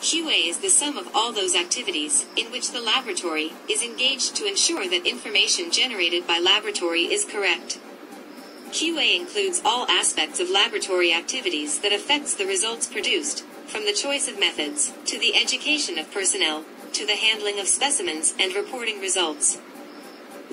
QA is the sum of all those activities in which the laboratory is engaged to ensure that information generated by laboratory is correct. QA includes all aspects of laboratory activities that affects the results produced, from the choice of methods, to the education of personnel, to the handling of specimens and reporting results.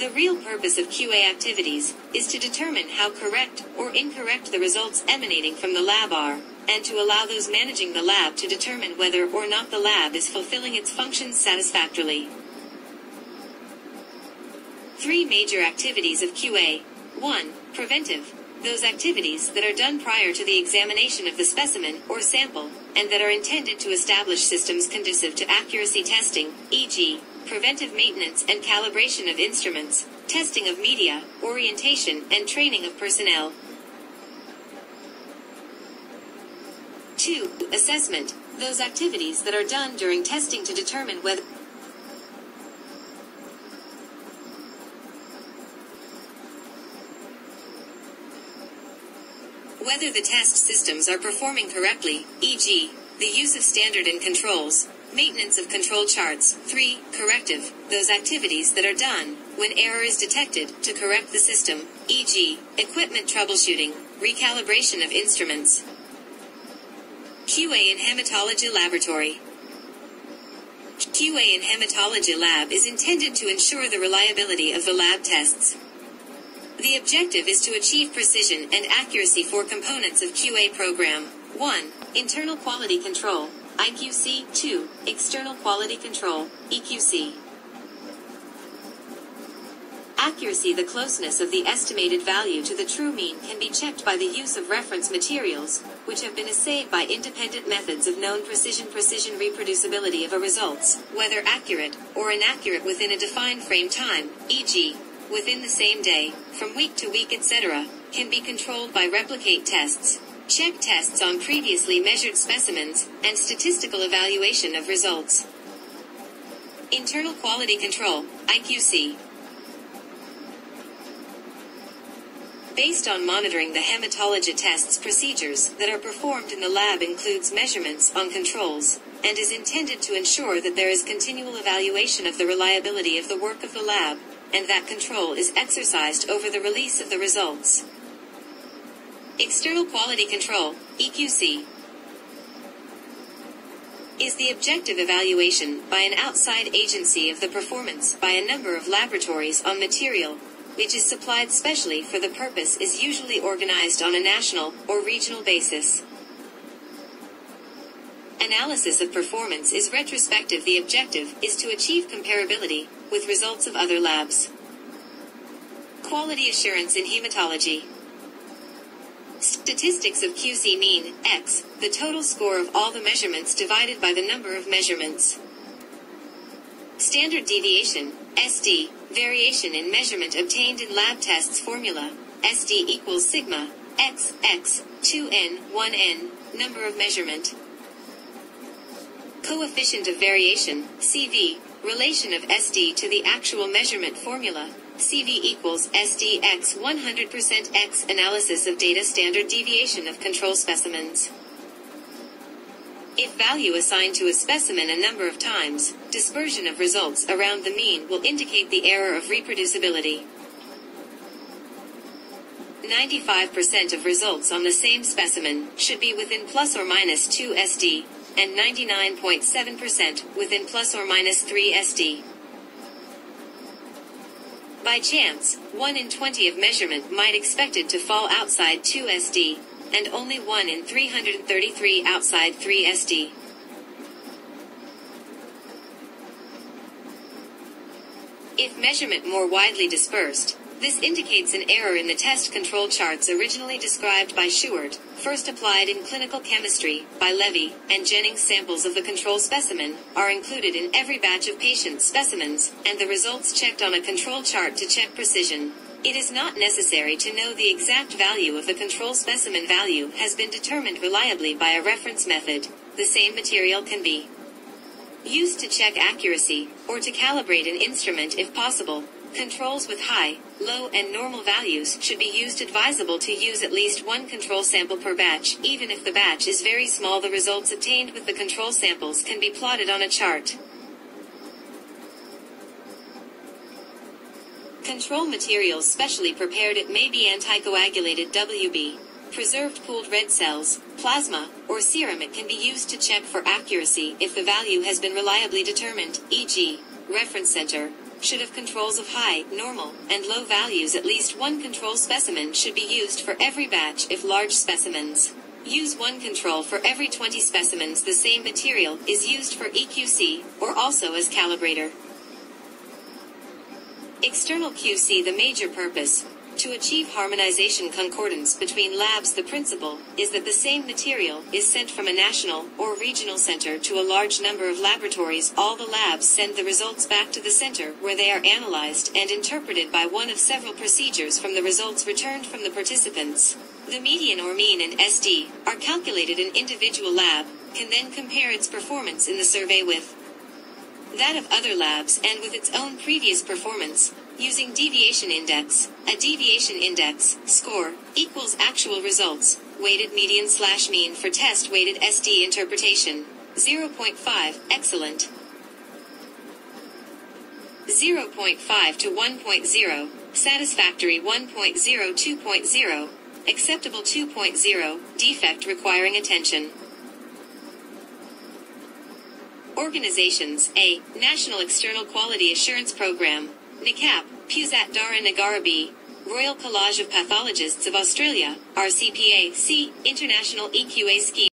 The real purpose of QA activities is to determine how correct or incorrect the results emanating from the lab are, and to allow those managing the lab to determine whether or not the lab is fulfilling its functions satisfactorily. Three major activities of QA. 1. Preventive. Those activities that are done prior to the examination of the specimen or sample, and that are intended to establish systems conducive to accuracy testing, e.g., preventive maintenance and calibration of instruments, testing of media, orientation and training of personnel. 2. Assessment. Those activities that are done during testing to determine whether whether the test systems are performing correctly, e.g., the use of standard and controls, maintenance of control charts. 3. Corrective. Those activities that are done when error is detected to correct the system, e.g., equipment troubleshooting, recalibration of instruments. QA in Hematology Laboratory. QA in Hematology Lab is intended to ensure the reliability of the lab tests. The objective is to achieve precision and accuracy for components of QA program. 1. Internal quality control. IQC. 2. External quality control. EQC. Accuracy The closeness of the estimated value to the true mean can be checked by the use of reference materials, which have been assayed by independent methods of known precision precision reproducibility of a results, whether accurate or inaccurate within a defined frame time, e.g., within the same day, from week to week, etc., can be controlled by replicate tests, check tests on previously measured specimens, and statistical evaluation of results. Internal Quality Control, IQC. Based on monitoring the hematology tests procedures that are performed in the lab includes measurements on controls and is intended to ensure that there is continual evaluation of the reliability of the work of the lab and that control is exercised over the release of the results. External Quality Control, EQC, is the objective evaluation by an outside agency of the performance by a number of laboratories on material, which is supplied specially for the purpose is usually organized on a national or regional basis. Analysis of performance is retrospective. The objective is to achieve comparability with results of other labs. Quality assurance in hematology. Statistics of QC mean X, the total score of all the measurements divided by the number of measurements. Standard deviation, SD, variation in measurement obtained in lab tests formula, SD equals sigma, X, X, 2N, 1N, number of measurement. Coefficient of variation, CV, relation of SD to the actual measurement formula, CV equals SDX 100% X analysis of data standard deviation of control specimens. If value assigned to a specimen a number of times, dispersion of results around the mean will indicate the error of reproducibility. 95% of results on the same specimen should be within plus or minus 2 SD, and 99.7% within plus or minus 3 SD. By chance, 1 in 20 of measurement might expected to fall outside 2 SD, and only 1 in 333 outside 3 SD. If measurement more widely dispersed, this indicates an error in the test control charts originally described by Shewhart, first applied in clinical chemistry by Levy and Jennings. Samples of the control specimen are included in every batch of patient specimens, and the results checked on a control chart to check precision. It is not necessary to know the exact value of the control specimen value has been determined reliably by a reference method. The same material can be used to check accuracy or to calibrate an instrument if possible. Controls with high, low, and normal values should be used advisable to use at least one control sample per batch. Even if the batch is very small, the results obtained with the control samples can be plotted on a chart. Control materials specially prepared it may be anticoagulated WB, preserved pooled red cells, plasma, or serum it can be used to check for accuracy if the value has been reliably determined, e.g., reference center, should have controls of high, normal, and low values at least one control specimen should be used for every batch if large specimens. Use one control for every 20 specimens the same material is used for EQC, or also as calibrator. External QC the major purpose, to achieve harmonization concordance between labs, the principle is that the same material is sent from a national or regional center to a large number of laboratories. All the labs send the results back to the center where they are analyzed and interpreted by one of several procedures from the results returned from the participants. The median or mean and SD are calculated in individual lab, can then compare its performance in the survey with that of other labs and with its own previous performance using deviation index. A deviation index score equals actual results weighted median slash mean for test weighted SD interpretation. 0.5 excellent. 0.5 to 1.0 satisfactory 1.0 2.0 acceptable 2.0 defect requiring attention. Organizations A. National External Quality Assurance Program. NICAP, Pusat Darah Negara B. Royal College of Pathologists of Australia, RCPA, C. International EQA Scheme.